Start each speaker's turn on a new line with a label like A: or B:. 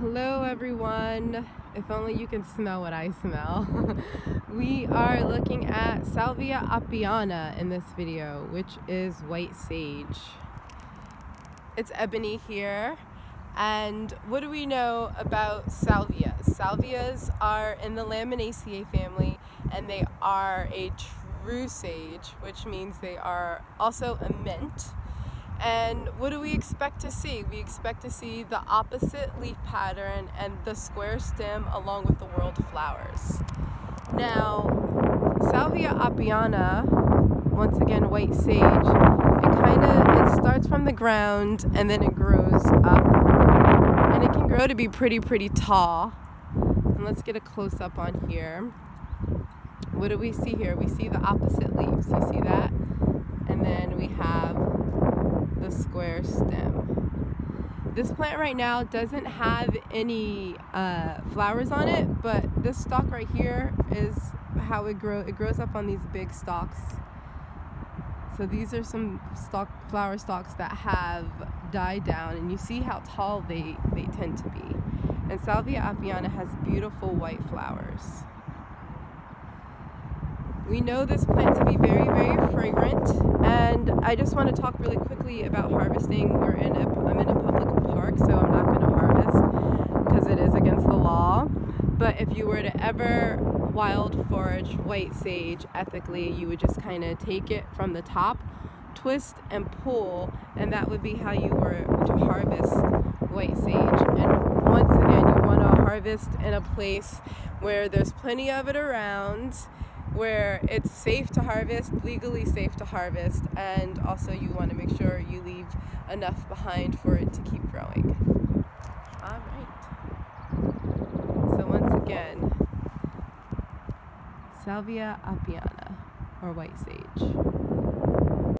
A: Hello everyone. If only you can smell what I smell. we are looking at Salvia apiana in this video, which is white sage. It's ebony here. And what do we know about salvias? Salvias are in the Lamiaceae family and they are a true sage, which means they are also a mint and what do we expect to see? We expect to see the opposite leaf pattern and the square stem along with the whorled flowers. Now, Salvia apiana, once again white sage, it kind of it starts from the ground and then it grows up. And it can grow to be pretty pretty tall. And let's get a close up on here. What do we see here? We see the opposite leaves. You see that? And then we have the square stem. This plant right now doesn't have any uh, flowers on it, but this stalk right here is how it grows. It grows up on these big stalks. So these are some stalk flower stalks that have died down and you see how tall they, they tend to be. And Salvia apiana has beautiful white flowers. We know this plant to be very, very fragrant, and I just want to talk really quickly about harvesting. We're in a, I'm in a public park, so I'm not going to harvest because it is against the law. But if you were to ever wild forage white sage ethically, you would just kind of take it from the top, twist and pull, and that would be how you were to harvest white sage. And once again, you want to harvest in a place where there's plenty of it around where it's safe to harvest, legally safe to harvest, and also you want to make sure you leave enough behind for it to keep growing. All right. So once again, Salvia apiana, or white sage.